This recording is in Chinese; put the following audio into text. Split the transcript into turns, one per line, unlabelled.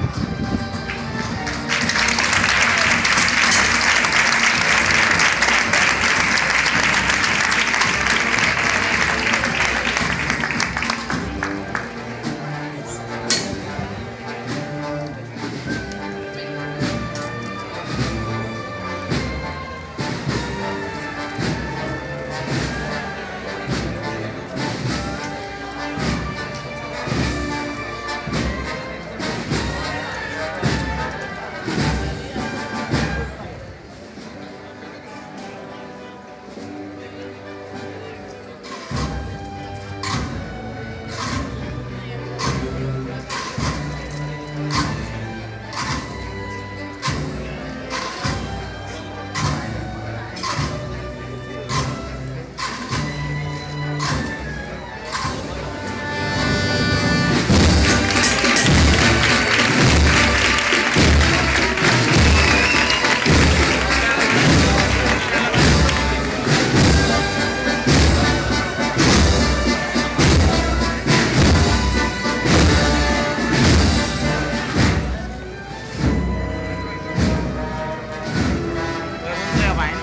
Thank you. 这玩意儿。